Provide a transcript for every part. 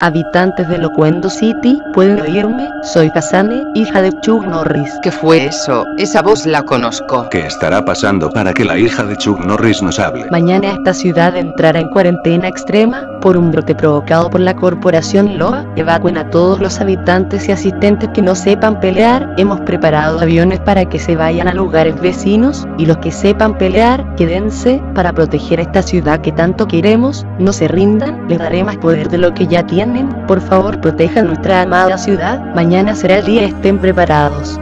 Habitantes de Locuendo City, ¿pueden oírme? Soy Kazane, hija de Chuck Norris. ¿Qué fue eso? Esa voz la conozco. ¿Qué estará pasando para que la hija de Chuck Norris nos hable? Mañana esta ciudad entrará en cuarentena extrema, por un brote provocado por la corporación LOA. Evacuen a todos los habitantes y asistentes que no sepan pelear. Hemos preparado aviones para que se vayan a lugares vecinos, y los que sepan pelear, quédense, para proteger esta ciudad que tanto queremos. No se rindan, les daré más poder de lo que ya tienen. Por favor, protejan nuestra amada ciudad. Mañana será el día, estén preparados.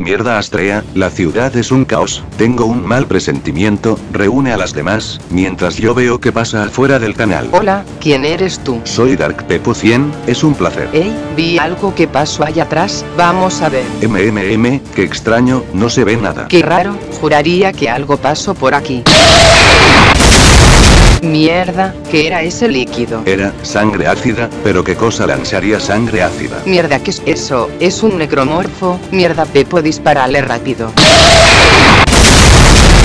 Mierda Astrea, la ciudad es un caos, tengo un mal presentimiento, reúne a las demás, mientras yo veo qué pasa afuera del canal. Hola, ¿quién eres tú? Soy Dark Pepo 100, es un placer. Ey, vi algo que pasó allá atrás, vamos a ver. MMM, qué extraño, no se ve nada. Qué raro, juraría que algo pasó por aquí. Mierda, ¿qué era ese líquido? Era, sangre ácida, pero qué cosa lanzaría sangre ácida. Mierda, ¿qué es eso? ¿Es un necromorfo? Mierda, Pepo, disparale rápido.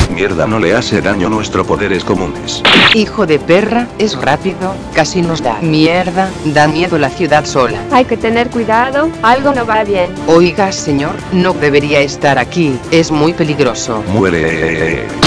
Mierda no le hace daño nuestro poderes comunes. Hijo de perra, es rápido, casi nos da. Mierda, da miedo la ciudad sola. Hay que tener cuidado, algo no va bien. Oiga, señor, no debería estar aquí, es muy peligroso. Muere.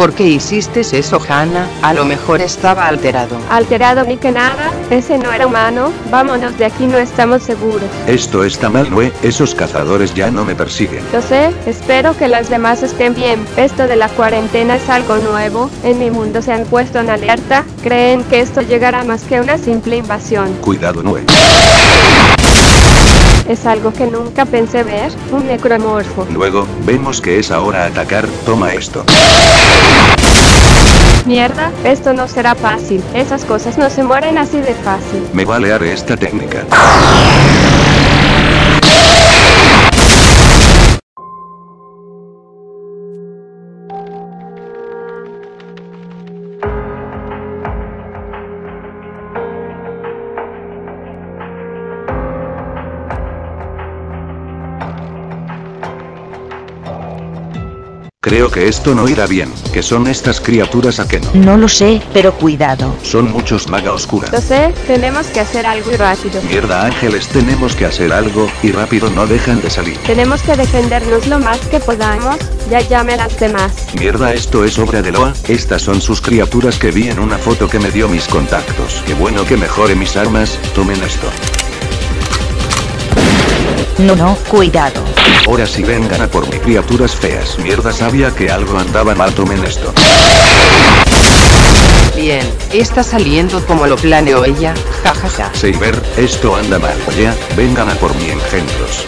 ¿Por qué hiciste eso, Hannah? A lo mejor estaba alterado. Alterado ni que nada, ese no era humano, vámonos de aquí, no estamos seguros. Esto está mal, ¿no? Esos cazadores ya no me persiguen. Lo sé, espero que las demás estén bien. Esto de la cuarentena es algo nuevo, en mi mundo se han puesto en alerta, creen que esto llegará más que una simple invasión. Cuidado, Noé. Es algo que nunca pensé ver, un necromorfo. Luego, vemos que es ahora atacar, toma esto. Mierda, esto no será fácil, esas cosas no se mueren así de fácil. Me va a leer esta técnica. Creo que esto no irá bien. ¿Qué son estas criaturas a que no? No lo sé, pero cuidado. Son muchos maga oscura. Lo sé, tenemos que hacer algo y rápido. Mierda ángeles tenemos que hacer algo, y rápido no dejan de salir. Tenemos que defendernos lo más que podamos, ya llame a las demás. Mierda esto es obra de Loa, estas son sus criaturas que vi en una foto que me dio mis contactos. Qué bueno que mejore mis armas, tomen esto. No, no, cuidado. Ahora sí vengan a por mis criaturas feas. Mierda sabía que algo andaba mal, tomen esto. Bien, está saliendo como lo planeó ella, jajaja. Saber, esto anda mal. Ya, vengan a por mi engendros.